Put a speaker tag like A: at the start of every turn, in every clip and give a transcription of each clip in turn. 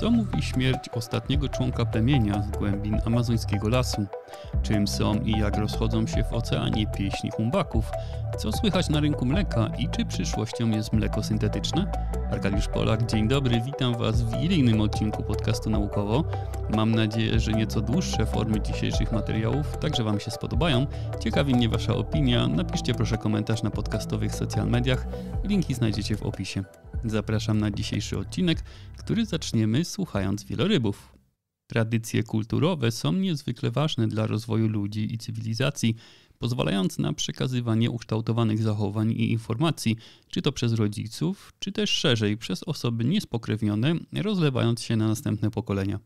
A: Co mówi śmierć ostatniego członka plemienia z głębin amazońskiego lasu? Czym są i jak rozchodzą się w oceanie pieśni humbaków? Co słychać na rynku mleka i czy przyszłością jest mleko syntetyczne? Arkadiusz Polak, dzień dobry, witam Was w jubilejnym odcinku podcastu Naukowo. Mam nadzieję, że nieco dłuższe formy dzisiejszych materiałów także Wam się spodobają. Ciekawi mnie Wasza opinia, napiszcie proszę komentarz na podcastowych social mediach, linki znajdziecie w opisie. Zapraszam na dzisiejszy odcinek, który zaczniemy słuchając wielorybów. Tradycje kulturowe są niezwykle ważne dla rozwoju ludzi i cywilizacji, pozwalając na przekazywanie ukształtowanych zachowań i informacji, czy to przez rodziców, czy też szerzej przez osoby niespokrewnione, rozlewając się na następne pokolenia.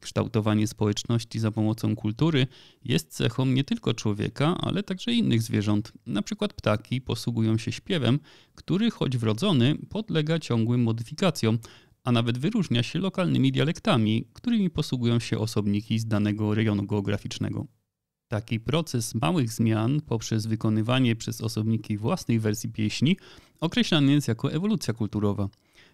A: Kształtowanie społeczności za pomocą kultury jest cechą nie tylko człowieka, ale także innych zwierząt. Na przykład ptaki posługują się śpiewem, który choć wrodzony podlega ciągłym modyfikacjom, a nawet wyróżnia się lokalnymi dialektami, którymi posługują się osobniki z danego rejonu geograficznego. Taki proces małych zmian poprzez wykonywanie przez osobniki własnej wersji pieśni określany jest jako ewolucja kulturowa.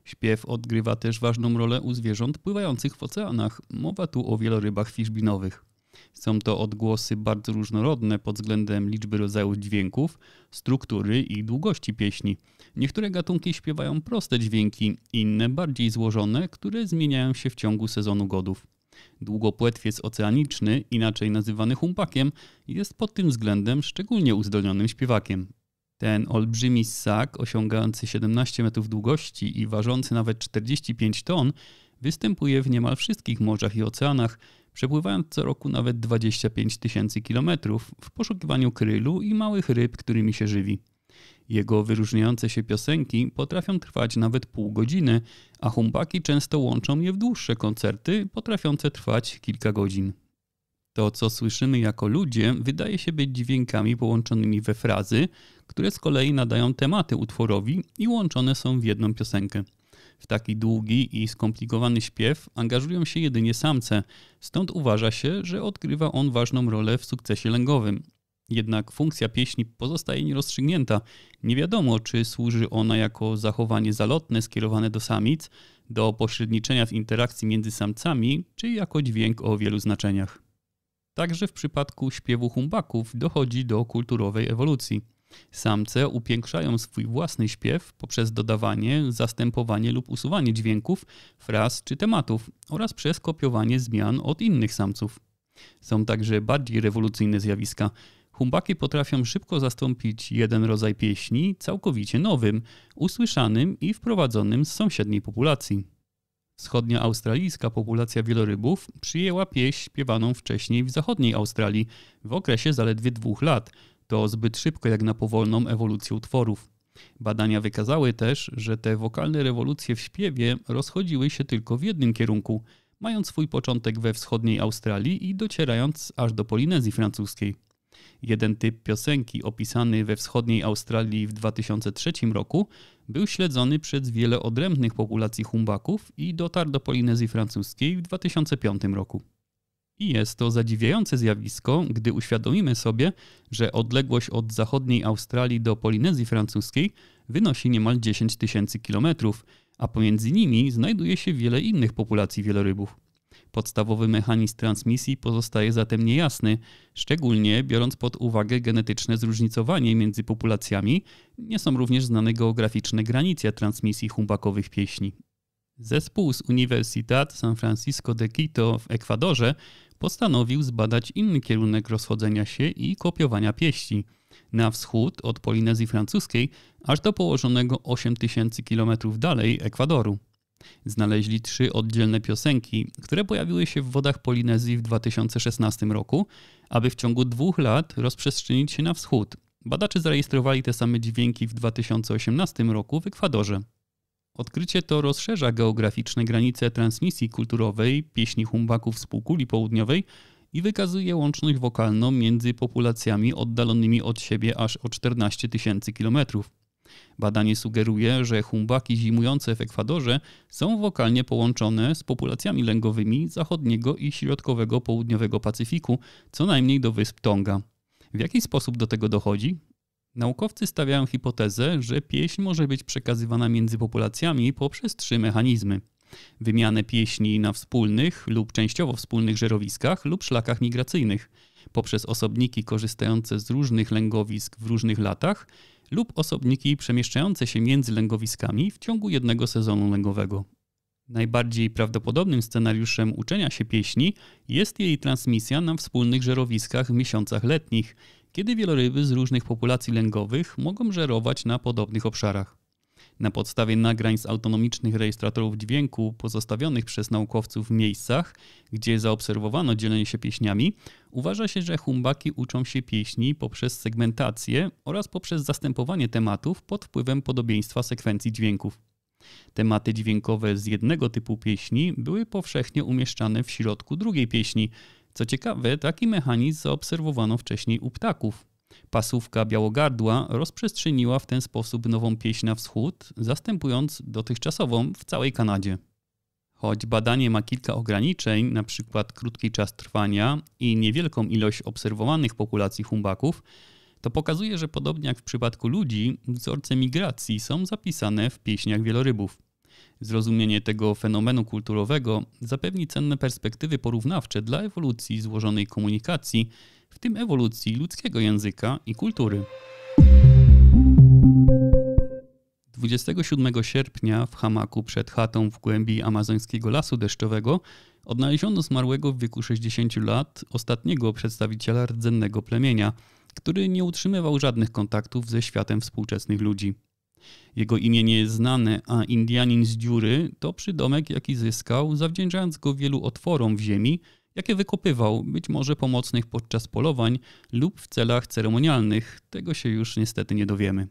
A: Śpiew odgrywa też ważną rolę u zwierząt pływających w oceanach. Mowa tu o wielorybach fiszbinowych. Są to odgłosy bardzo różnorodne pod względem liczby rodzajów dźwięków, struktury i długości pieśni. Niektóre gatunki śpiewają proste dźwięki, inne bardziej złożone, które zmieniają się w ciągu sezonu godów. Długopłetwiec oceaniczny, inaczej nazywany humpakiem, jest pod tym względem szczególnie uzdolnionym śpiewakiem. Ten olbrzymi ssak, osiągający 17 metrów długości i ważący nawet 45 ton, występuje w niemal wszystkich morzach i oceanach, przepływając co roku nawet 25 tysięcy kilometrów w poszukiwaniu krylu i małych ryb, którymi się żywi. Jego wyróżniające się piosenki potrafią trwać nawet pół godziny, a humpaki często łączą je w dłuższe koncerty, potrafiące trwać kilka godzin. To, co słyszymy jako ludzie, wydaje się być dźwiękami połączonymi we frazy, które z kolei nadają tematy utworowi i łączone są w jedną piosenkę. W taki długi i skomplikowany śpiew angażują się jedynie samce, stąd uważa się, że odgrywa on ważną rolę w sukcesie lęgowym. Jednak funkcja pieśni pozostaje nierozstrzygnięta. Nie wiadomo, czy służy ona jako zachowanie zalotne skierowane do samic, do pośredniczenia w interakcji między samcami, czy jako dźwięk o wielu znaczeniach. Także w przypadku śpiewu humbaków dochodzi do kulturowej ewolucji. Samce upiększają swój własny śpiew poprzez dodawanie, zastępowanie lub usuwanie dźwięków, fraz czy tematów oraz przez kopiowanie zmian od innych samców. Są także bardziej rewolucyjne zjawiska. Humbaki potrafią szybko zastąpić jeden rodzaj pieśni całkowicie nowym, usłyszanym i wprowadzonym z sąsiedniej populacji. Wschodnia australijska populacja wielorybów przyjęła pieśń śpiewaną wcześniej w zachodniej Australii w okresie zaledwie dwóch lat. To zbyt szybko jak na powolną ewolucję utworów. Badania wykazały też, że te wokalne rewolucje w śpiewie rozchodziły się tylko w jednym kierunku, mając swój początek we wschodniej Australii i docierając aż do Polinezji francuskiej. Jeden typ piosenki opisany we wschodniej Australii w 2003 roku był śledzony przez wiele odrębnych populacji humbaków i dotarł do Polinezji francuskiej w 2005 roku. I jest to zadziwiające zjawisko, gdy uświadomimy sobie, że odległość od zachodniej Australii do Polinezji francuskiej wynosi niemal 10 tysięcy kilometrów, a pomiędzy nimi znajduje się wiele innych populacji wielorybów. Podstawowy mechanizm transmisji pozostaje zatem niejasny, szczególnie biorąc pod uwagę genetyczne zróżnicowanie między populacjami, nie są również znane geograficzne granice transmisji humbakowych pieśni. Zespół z Universidad San Francisco de Quito w Ekwadorze postanowił zbadać inny kierunek rozchodzenia się i kopiowania pieśni. Na wschód od Polinezji Francuskiej, aż do położonego 8000 km dalej Ekwadoru. Znaleźli trzy oddzielne piosenki, które pojawiły się w wodach Polinezji w 2016 roku, aby w ciągu dwóch lat rozprzestrzenić się na wschód. Badacze zarejestrowali te same dźwięki w 2018 roku w Ekwadorze. Odkrycie to rozszerza geograficzne granice transmisji kulturowej pieśni humbaków z półkuli południowej i wykazuje łączność wokalną między populacjami oddalonymi od siebie aż o 14 tysięcy kilometrów. Badanie sugeruje, że humbaki zimujące w Ekwadorze są wokalnie połączone z populacjami lęgowymi zachodniego i środkowego południowego Pacyfiku, co najmniej do wysp Tonga. W jaki sposób do tego dochodzi? Naukowcy stawiają hipotezę, że pieśń może być przekazywana między populacjami poprzez trzy mechanizmy. wymianę pieśni na wspólnych lub częściowo wspólnych żerowiskach lub szlakach migracyjnych, poprzez osobniki korzystające z różnych lęgowisk w różnych latach lub osobniki przemieszczające się między lęgowiskami w ciągu jednego sezonu lęgowego. Najbardziej prawdopodobnym scenariuszem uczenia się pieśni jest jej transmisja na wspólnych żerowiskach w miesiącach letnich, kiedy wieloryby z różnych populacji lęgowych mogą żerować na podobnych obszarach. Na podstawie nagrań z autonomicznych rejestratorów dźwięku pozostawionych przez naukowców w miejscach, gdzie zaobserwowano dzielenie się pieśniami, uważa się, że humbaki uczą się pieśni poprzez segmentację oraz poprzez zastępowanie tematów pod wpływem podobieństwa sekwencji dźwięków. Tematy dźwiękowe z jednego typu pieśni były powszechnie umieszczane w środku drugiej pieśni. Co ciekawe, taki mechanizm zaobserwowano wcześniej u ptaków. Pasówka białogardła rozprzestrzeniła w ten sposób nową pieśń na wschód, zastępując dotychczasową w całej Kanadzie. Choć badanie ma kilka ograniczeń, np. krótki czas trwania i niewielką ilość obserwowanych populacji humbaków, to pokazuje, że podobnie jak w przypadku ludzi, wzorce migracji są zapisane w pieśniach wielorybów. Zrozumienie tego fenomenu kulturowego zapewni cenne perspektywy porównawcze dla ewolucji złożonej komunikacji, w tym ewolucji ludzkiego języka i kultury. 27 sierpnia w hamaku przed chatą w głębi amazońskiego lasu deszczowego odnaleziono zmarłego w wieku 60 lat ostatniego przedstawiciela rdzennego plemienia – który nie utrzymywał żadnych kontaktów ze światem współczesnych ludzi. Jego imię nie jest znane, a Indianin z dziury to przydomek, jaki zyskał, zawdzięczając go wielu otworom w ziemi, jakie wykopywał, być może pomocnych podczas polowań lub w celach ceremonialnych. Tego się już niestety nie dowiemy.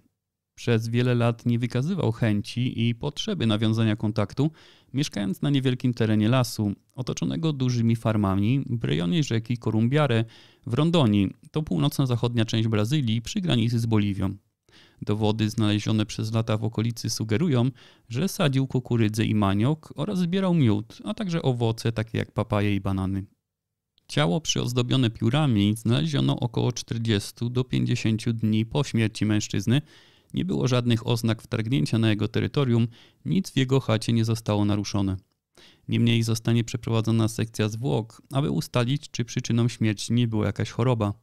A: Przez wiele lat nie wykazywał chęci i potrzeby nawiązania kontaktu, mieszkając na niewielkim terenie lasu, otoczonego dużymi farmami w rejonie rzeki Korumbiare w Rondonii, to północno-zachodnia część Brazylii przy granicy z Boliwią. Dowody znalezione przez lata w okolicy sugerują, że sadził kukurydzę i maniok oraz zbierał miód, a także owoce takie jak papaje i banany. Ciało przyozdobione piórami znaleziono około 40 do 50 dni po śmierci mężczyzny, nie było żadnych oznak wtargnięcia na jego terytorium, nic w jego chacie nie zostało naruszone. Niemniej zostanie przeprowadzona sekcja zwłok, aby ustalić, czy przyczyną śmierci nie była jakaś choroba.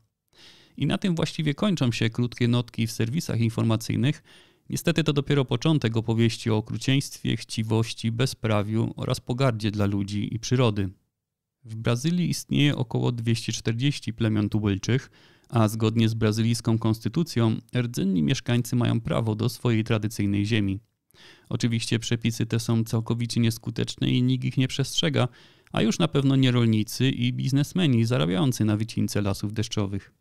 A: I na tym właściwie kończą się krótkie notki w serwisach informacyjnych. Niestety to dopiero początek opowieści o okrucieństwie, chciwości, bezprawiu oraz pogardzie dla ludzi i przyrody. W Brazylii istnieje około 240 plemion tubylczych, a zgodnie z brazylijską konstytucją rdzenni mieszkańcy mają prawo do swojej tradycyjnej ziemi. Oczywiście przepisy te są całkowicie nieskuteczne i nikt ich nie przestrzega, a już na pewno nie rolnicy i biznesmeni zarabiający na wycince lasów deszczowych.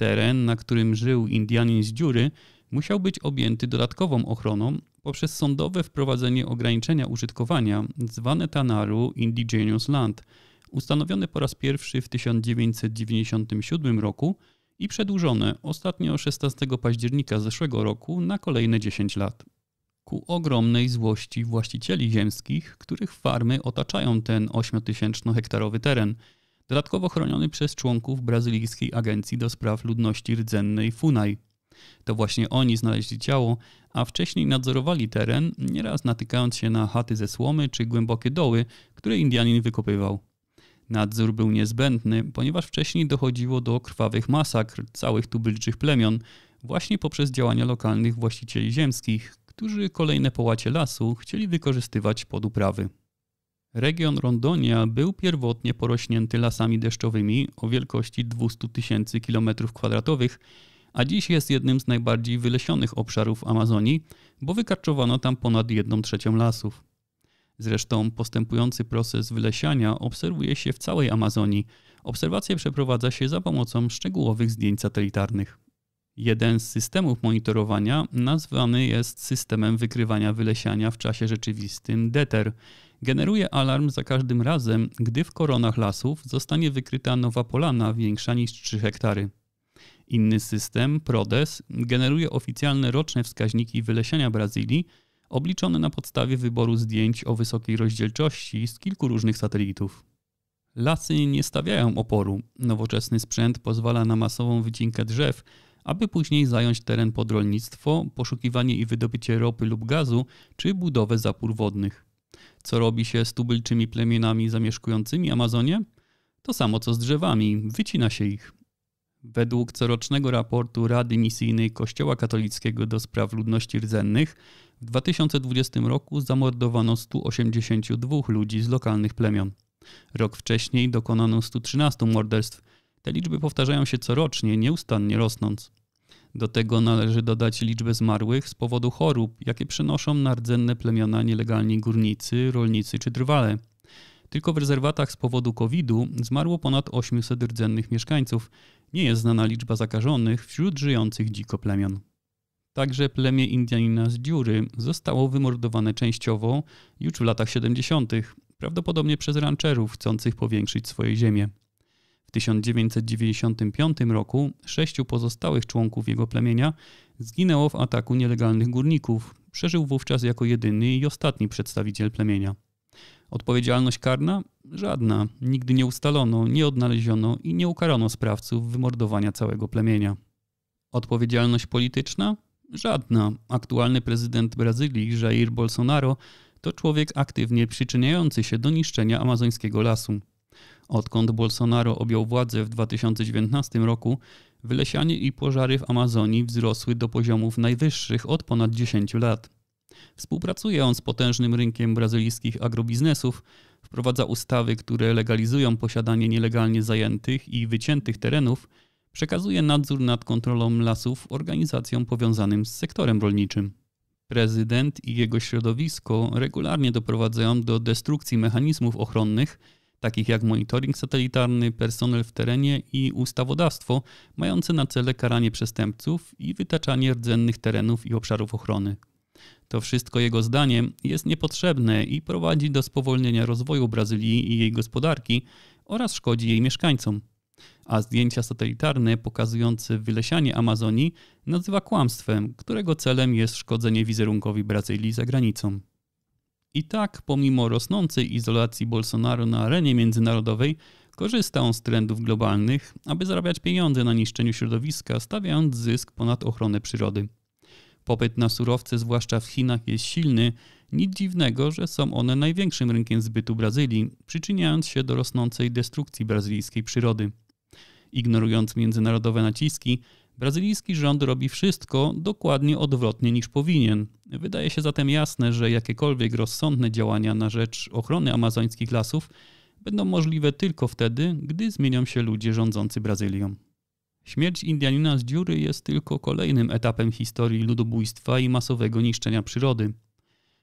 A: Teren, na którym żył Indianin z dziury, musiał być objęty dodatkową ochroną poprzez sądowe wprowadzenie ograniczenia użytkowania zwane Tanaru Indigenous Land – ustanowione po raz pierwszy w 1997 roku i przedłużone ostatnio 16 października zeszłego roku na kolejne 10 lat. Ku ogromnej złości właścicieli ziemskich, których farmy otaczają ten 8000-hektarowy teren, dodatkowo chroniony przez członków brazylijskiej agencji do spraw ludności rdzennej FUNAI. To właśnie oni znaleźli ciało, a wcześniej nadzorowali teren, nieraz natykając się na chaty ze słomy czy głębokie doły, które Indianin wykopywał. Nadzór był niezbędny, ponieważ wcześniej dochodziło do krwawych masakr całych tubylczych plemion właśnie poprzez działania lokalnych właścicieli ziemskich, którzy kolejne połacie lasu chcieli wykorzystywać pod uprawy. Region Rondonia był pierwotnie porośnięty lasami deszczowymi o wielkości 200 tysięcy km2, a dziś jest jednym z najbardziej wylesionych obszarów Amazonii, bo wykarczowano tam ponad 1 trzecią lasów. Zresztą postępujący proces wylesiania obserwuje się w całej Amazonii. Obserwacje przeprowadza się za pomocą szczegółowych zdjęć satelitarnych. Jeden z systemów monitorowania nazwany jest systemem wykrywania wylesiania w czasie rzeczywistym DETER. Generuje alarm za każdym razem, gdy w koronach lasów zostanie wykryta nowa polana większa niż 3 hektary. Inny system, PRODES, generuje oficjalne roczne wskaźniki wylesiania Brazylii obliczone na podstawie wyboru zdjęć o wysokiej rozdzielczości z kilku różnych satelitów. Lasy nie stawiają oporu. Nowoczesny sprzęt pozwala na masową wycinkę drzew, aby później zająć teren pod rolnictwo, poszukiwanie i wydobycie ropy lub gazu, czy budowę zapór wodnych. Co robi się z tubylczymi plemionami zamieszkującymi Amazonię? To samo co z drzewami, wycina się ich. Według corocznego raportu Rady Misyjnej Kościoła Katolickiego do spraw ludności rdzennych w 2020 roku zamordowano 182 ludzi z lokalnych plemion. Rok wcześniej dokonano 113 morderstw. Te liczby powtarzają się corocznie, nieustannie rosnąc. Do tego należy dodać liczbę zmarłych z powodu chorób, jakie przenoszą na rdzenne plemiona nielegalni górnicy, rolnicy czy drwale. Tylko w rezerwatach z powodu COVID-u zmarło ponad 800 rdzennych mieszkańców. Nie jest znana liczba zakażonych wśród żyjących dziko plemion. Także plemię Indianina z Dziury zostało wymordowane częściowo już w latach 70., prawdopodobnie przez rancherów chcących powiększyć swoje ziemię. W 1995 roku sześciu pozostałych członków jego plemienia zginęło w ataku nielegalnych górników. Przeżył wówczas jako jedyny i ostatni przedstawiciel plemienia. Odpowiedzialność karna? Żadna. Nigdy nie ustalono, nie odnaleziono i nie ukarano sprawców wymordowania całego plemienia. Odpowiedzialność polityczna? Żadna. Aktualny prezydent Brazylii, Jair Bolsonaro, to człowiek aktywnie przyczyniający się do niszczenia amazońskiego lasu. Odkąd Bolsonaro objął władzę w 2019 roku, wylesianie i pożary w Amazonii wzrosły do poziomów najwyższych od ponad 10 lat. Współpracuje on z potężnym rynkiem brazylijskich agrobiznesów, wprowadza ustawy, które legalizują posiadanie nielegalnie zajętych i wyciętych terenów, przekazuje nadzór nad kontrolą lasów organizacjom powiązanym z sektorem rolniczym. Prezydent i jego środowisko regularnie doprowadzają do destrukcji mechanizmów ochronnych, takich jak monitoring satelitarny, personel w terenie i ustawodawstwo mające na cele karanie przestępców i wytaczanie rdzennych terenów i obszarów ochrony. To wszystko jego zdaniem jest niepotrzebne i prowadzi do spowolnienia rozwoju Brazylii i jej gospodarki oraz szkodzi jej mieszkańcom. A zdjęcia satelitarne pokazujące wylesianie Amazonii nazywa kłamstwem, którego celem jest szkodzenie wizerunkowi Brazylii za granicą. I tak, pomimo rosnącej izolacji Bolsonaro na arenie międzynarodowej, korzysta on z trendów globalnych, aby zarabiać pieniądze na niszczeniu środowiska, stawiając zysk ponad ochronę przyrody. Popyt na surowce, zwłaszcza w Chinach, jest silny. Nic dziwnego, że są one największym rynkiem zbytu Brazylii, przyczyniając się do rosnącej destrukcji brazylijskiej przyrody. Ignorując międzynarodowe naciski, brazylijski rząd robi wszystko dokładnie odwrotnie niż powinien. Wydaje się zatem jasne, że jakiekolwiek rozsądne działania na rzecz ochrony amazońskich lasów będą możliwe tylko wtedy, gdy zmienią się ludzie rządzący Brazylią. Śmierć Indianina z dziury jest tylko kolejnym etapem historii ludobójstwa i masowego niszczenia przyrody.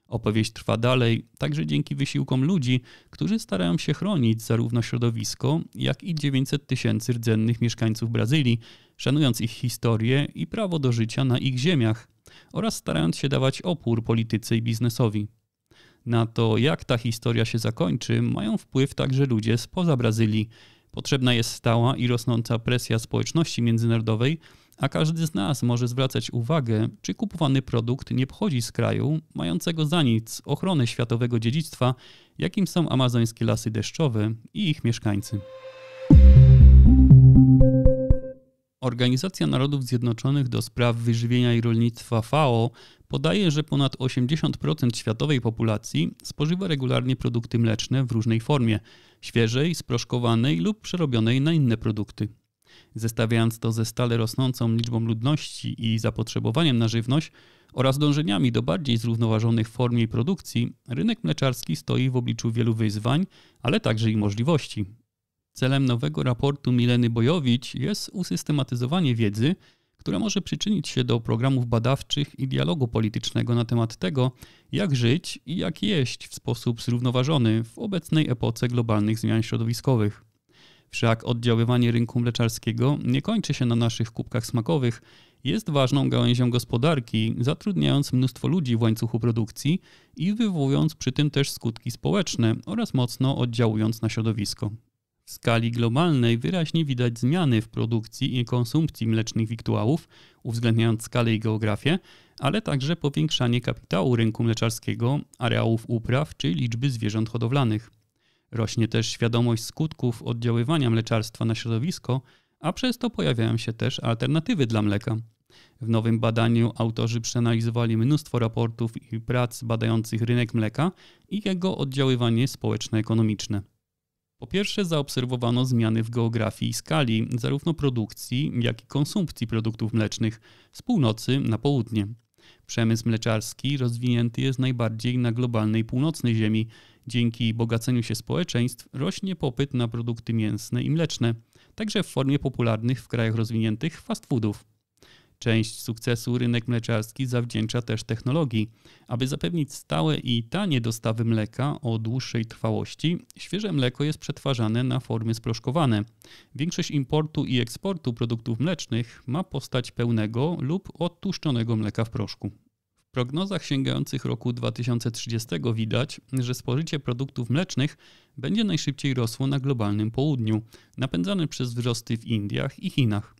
A: Opowieść trwa dalej, także dzięki wysiłkom ludzi, którzy starają się chronić zarówno środowisko, jak i 900 tysięcy rdzennych mieszkańców Brazylii, szanując ich historię i prawo do życia na ich ziemiach oraz starając się dawać opór polityce i biznesowi. Na to, jak ta historia się zakończy, mają wpływ także ludzie spoza Brazylii, Potrzebna jest stała i rosnąca presja społeczności międzynarodowej, a każdy z nas może zwracać uwagę, czy kupowany produkt nie pochodzi z kraju mającego za nic ochronę światowego dziedzictwa, jakim są amazońskie lasy deszczowe i ich mieszkańcy. Organizacja Narodów Zjednoczonych do spraw wyżywienia i rolnictwa FAO podaje, że ponad 80% światowej populacji spożywa regularnie produkty mleczne w różnej formie świeżej, sproszkowanej lub przerobionej na inne produkty. Zestawiając to ze stale rosnącą liczbą ludności i zapotrzebowaniem na żywność oraz dążeniami do bardziej zrównoważonych form jej produkcji, rynek mleczarski stoi w obliczu wielu wyzwań, ale także i możliwości. Celem nowego raportu Mileny Bojowicz jest usystematyzowanie wiedzy, która może przyczynić się do programów badawczych i dialogu politycznego na temat tego, jak żyć i jak jeść w sposób zrównoważony w obecnej epoce globalnych zmian środowiskowych. Wszak oddziaływanie rynku mleczarskiego nie kończy się na naszych kubkach smakowych, jest ważną gałęzią gospodarki, zatrudniając mnóstwo ludzi w łańcuchu produkcji i wywołując przy tym też skutki społeczne oraz mocno oddziałując na środowisko. W skali globalnej wyraźnie widać zmiany w produkcji i konsumpcji mlecznych wiktuałów, uwzględniając skalę i geografię, ale także powiększanie kapitału rynku mleczarskiego, areałów upraw czy liczby zwierząt hodowlanych. Rośnie też świadomość skutków oddziaływania mleczarstwa na środowisko, a przez to pojawiają się też alternatywy dla mleka. W nowym badaniu autorzy przeanalizowali mnóstwo raportów i prac badających rynek mleka i jego oddziaływanie społeczno-ekonomiczne. Po pierwsze, zaobserwowano zmiany w geografii i skali zarówno produkcji, jak i konsumpcji produktów mlecznych z północy na południe. Przemysł mleczarski rozwinięty jest najbardziej na globalnej północnej ziemi. Dzięki bogaceniu się społeczeństw rośnie popyt na produkty mięsne i mleczne, także w formie popularnych w krajach rozwiniętych fast foodów. Część sukcesu rynek mleczarski zawdzięcza też technologii. Aby zapewnić stałe i tanie dostawy mleka o dłuższej trwałości, świeże mleko jest przetwarzane na formy sproszkowane. Większość importu i eksportu produktów mlecznych ma postać pełnego lub odtłuszczonego mleka w proszku. Prognozach sięgających roku 2030 widać, że spożycie produktów mlecznych będzie najszybciej rosło na globalnym południu, napędzane przez wzrosty w Indiach i Chinach.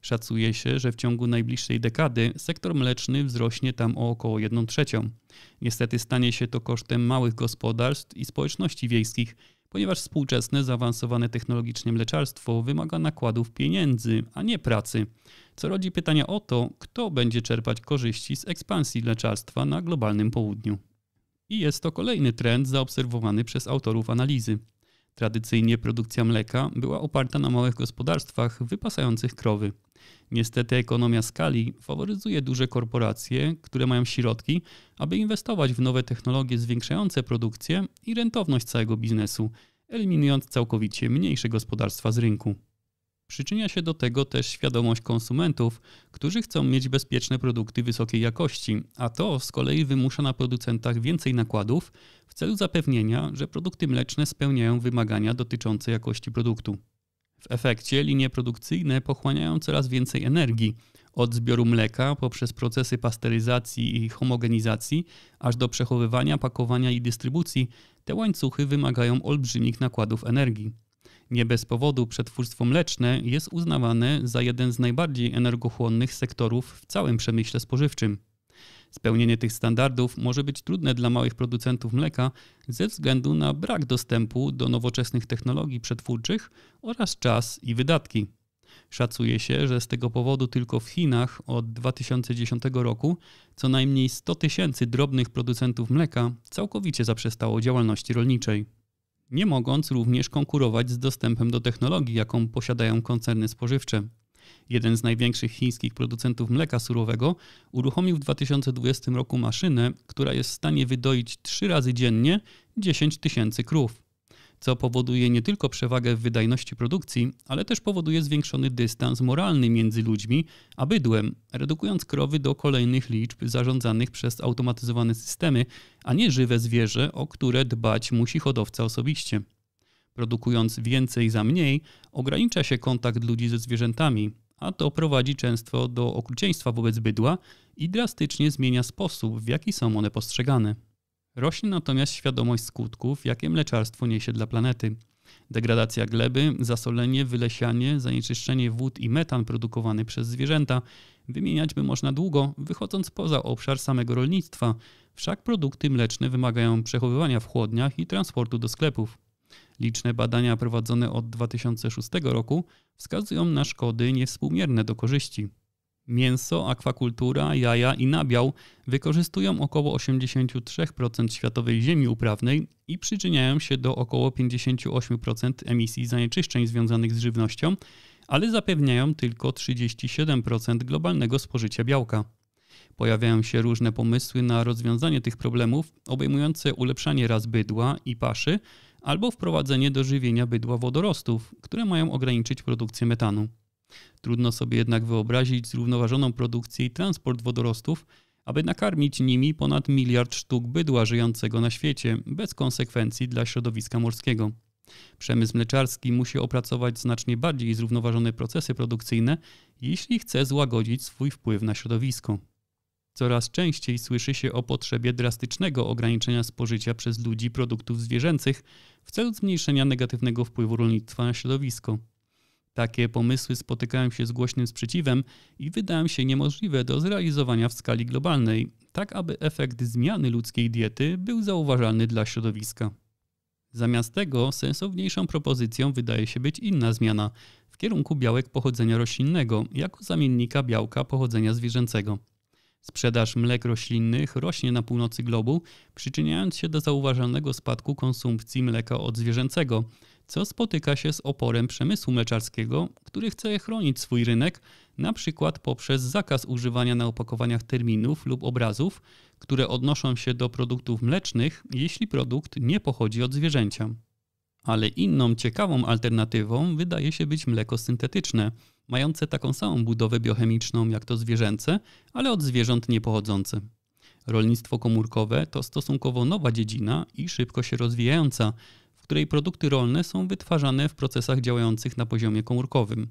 A: Szacuje się, że w ciągu najbliższej dekady sektor mleczny wzrośnie tam o około 1 trzecią. Niestety stanie się to kosztem małych gospodarstw i społeczności wiejskich, ponieważ współczesne, zaawansowane technologicznie mleczarstwo wymaga nakładów pieniędzy, a nie pracy, co rodzi pytania o to, kto będzie czerpać korzyści z ekspansji mleczarstwa na globalnym południu. I jest to kolejny trend zaobserwowany przez autorów analizy. Tradycyjnie produkcja mleka była oparta na małych gospodarstwach wypasających krowy. Niestety ekonomia skali faworyzuje duże korporacje, które mają środki, aby inwestować w nowe technologie zwiększające produkcję i rentowność całego biznesu, eliminując całkowicie mniejsze gospodarstwa z rynku. Przyczynia się do tego też świadomość konsumentów, którzy chcą mieć bezpieczne produkty wysokiej jakości, a to z kolei wymusza na producentach więcej nakładów w celu zapewnienia, że produkty mleczne spełniają wymagania dotyczące jakości produktu. W efekcie linie produkcyjne pochłaniają coraz więcej energii, od zbioru mleka poprzez procesy pasteryzacji i homogenizacji, aż do przechowywania, pakowania i dystrybucji, te łańcuchy wymagają olbrzymich nakładów energii. Nie bez powodu przetwórstwo mleczne jest uznawane za jeden z najbardziej energochłonnych sektorów w całym przemyśle spożywczym. Spełnienie tych standardów może być trudne dla małych producentów mleka ze względu na brak dostępu do nowoczesnych technologii przetwórczych oraz czas i wydatki. Szacuje się, że z tego powodu tylko w Chinach od 2010 roku co najmniej 100 tysięcy drobnych producentów mleka całkowicie zaprzestało działalności rolniczej. Nie mogąc również konkurować z dostępem do technologii, jaką posiadają koncerny spożywcze. Jeden z największych chińskich producentów mleka surowego uruchomił w 2020 roku maszynę, która jest w stanie wydoić trzy razy dziennie 10 tysięcy krów, co powoduje nie tylko przewagę w wydajności produkcji, ale też powoduje zwiększony dystans moralny między ludźmi a bydłem, redukując krowy do kolejnych liczb zarządzanych przez automatyzowane systemy, a nie żywe zwierzę, o które dbać musi hodowca osobiście. Produkując więcej za mniej, ogranicza się kontakt ludzi ze zwierzętami, a to prowadzi często do okrucieństwa wobec bydła i drastycznie zmienia sposób, w jaki są one postrzegane. Rośnie natomiast świadomość skutków, jakie mleczarstwo niesie dla planety. Degradacja gleby, zasolenie, wylesianie, zanieczyszczenie wód i metan produkowany przez zwierzęta wymieniać by można długo, wychodząc poza obszar samego rolnictwa. Wszak produkty mleczne wymagają przechowywania w chłodniach i transportu do sklepów. Liczne badania prowadzone od 2006 roku wskazują na szkody niewspółmierne do korzyści. Mięso, akwakultura, jaja i nabiał wykorzystują około 83% światowej ziemi uprawnej i przyczyniają się do około 58% emisji zanieczyszczeń związanych z żywnością, ale zapewniają tylko 37% globalnego spożycia białka. Pojawiają się różne pomysły na rozwiązanie tych problemów, obejmujące ulepszanie ras bydła i paszy, albo wprowadzenie do żywienia bydła wodorostów, które mają ograniczyć produkcję metanu. Trudno sobie jednak wyobrazić zrównoważoną produkcję i transport wodorostów, aby nakarmić nimi ponad miliard sztuk bydła żyjącego na świecie, bez konsekwencji dla środowiska morskiego. Przemysł mleczarski musi opracować znacznie bardziej zrównoważone procesy produkcyjne, jeśli chce złagodzić swój wpływ na środowisko. Coraz częściej słyszy się o potrzebie drastycznego ograniczenia spożycia przez ludzi produktów zwierzęcych w celu zmniejszenia negatywnego wpływu rolnictwa na środowisko. Takie pomysły spotykają się z głośnym sprzeciwem i wydają się niemożliwe do zrealizowania w skali globalnej, tak aby efekt zmiany ludzkiej diety był zauważalny dla środowiska. Zamiast tego sensowniejszą propozycją wydaje się być inna zmiana, w kierunku białek pochodzenia roślinnego jako zamiennika białka pochodzenia zwierzęcego. Sprzedaż mlek roślinnych rośnie na północy globu, przyczyniając się do zauważalnego spadku konsumpcji mleka odzwierzęcego, co spotyka się z oporem przemysłu mleczarskiego, który chce chronić swój rynek, na przykład poprzez zakaz używania na opakowaniach terminów lub obrazów, które odnoszą się do produktów mlecznych, jeśli produkt nie pochodzi od zwierzęcia. Ale inną ciekawą alternatywą wydaje się być mleko syntetyczne, mające taką samą budowę biochemiczną jak to zwierzęce, ale od zwierząt niepochodzące. Rolnictwo komórkowe to stosunkowo nowa dziedzina i szybko się rozwijająca, w której produkty rolne są wytwarzane w procesach działających na poziomie komórkowym.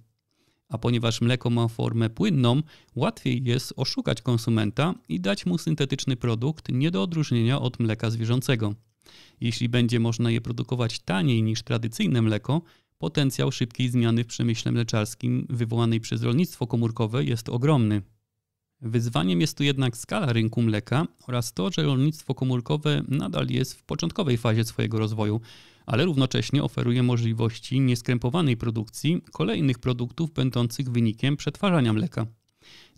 A: A ponieważ mleko ma formę płynną, łatwiej jest oszukać konsumenta i dać mu syntetyczny produkt nie do odróżnienia od mleka zwierzęcego. Jeśli będzie można je produkować taniej niż tradycyjne mleko, potencjał szybkiej zmiany w przemyśle mleczarskim wywołanej przez rolnictwo komórkowe jest ogromny. Wyzwaniem jest tu jednak skala rynku mleka oraz to, że rolnictwo komórkowe nadal jest w początkowej fazie swojego rozwoju, ale równocześnie oferuje możliwości nieskrępowanej produkcji kolejnych produktów będących wynikiem przetwarzania mleka.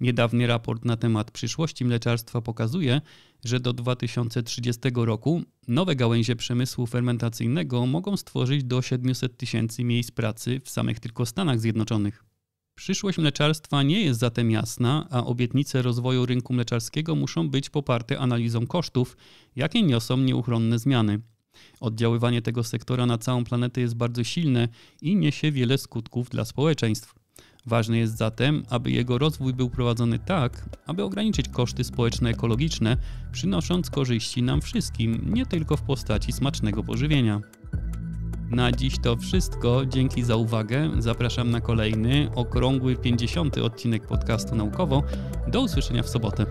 A: Niedawny raport na temat przyszłości mleczarstwa pokazuje, że do 2030 roku nowe gałęzie przemysłu fermentacyjnego mogą stworzyć do 700 tysięcy miejsc pracy w samych tylko Stanach Zjednoczonych. Przyszłość mleczarstwa nie jest zatem jasna, a obietnice rozwoju rynku mleczarskiego muszą być poparte analizą kosztów, jakie niosą nieuchronne zmiany. Oddziaływanie tego sektora na całą planetę jest bardzo silne i niesie wiele skutków dla społeczeństw. Ważne jest zatem, aby jego rozwój był prowadzony tak, aby ograniczyć koszty społeczno-ekologiczne, przynosząc korzyści nam wszystkim, nie tylko w postaci smacznego pożywienia. Na dziś to wszystko. Dzięki za uwagę. Zapraszam na kolejny, okrągły 50. odcinek podcastu naukowo. Do usłyszenia w sobotę.